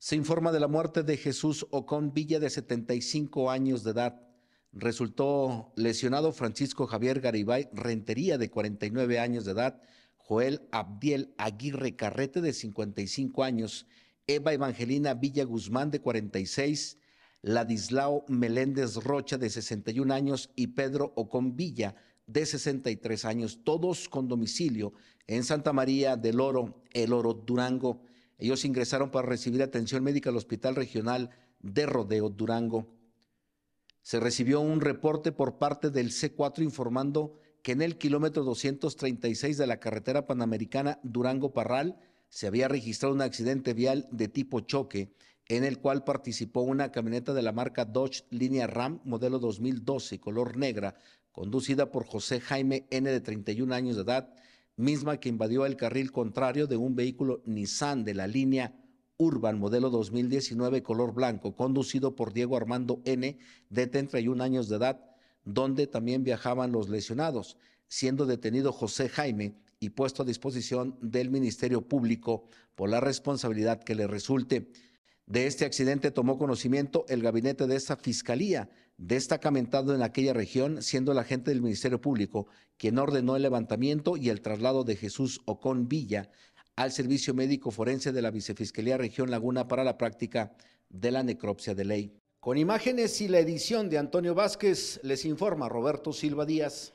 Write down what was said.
Se informa de la muerte de Jesús Ocon Villa de 75 años de edad. Resultó lesionado Francisco Javier Garibay Rentería de 49 años de edad, Joel Abdiel Aguirre Carrete de 55 años, Eva Evangelina Villa Guzmán de 46, Ladislao Meléndez Rocha de 61 años. Y Pedro Ocon Villa de 63 años, todos con domicilio en Santa María del Oro, El Oro, Durango. Ellos ingresaron para recibir atención médica al Hospital Regional de Rodeo, Durango. Se recibió un reporte por parte del C4 informando que en el kilómetro 236 de la carretera panamericana Durango-Parral se había registrado un accidente vial de tipo choque en el cual participó una camioneta de la marca Dodge Línea Ram modelo 2012 color negra, conducida por José Jaime N de 31 años de edad, misma que invadió el carril contrario de un vehículo Nissan de la línea Urban modelo 2019 color blanco, conducido por Diego Armando N de 31 años de edad, donde también viajaban los lesionados, siendo detenido José Jaime y puesto a disposición del Ministerio Público por la responsabilidad que le resulte. De este accidente tomó conocimiento el gabinete de esta fiscalía, destacamentado en aquella región, siendo el agente del Ministerio Público quien ordenó el levantamiento y el traslado de Jesús Ocon Villa al Servicio Médico Forense de la Vicefiscalía Región Laguna para la práctica de la necropsia de ley. Con imágenes y la edición de Antonio Vázquez, les informa Roberto Silva Díaz.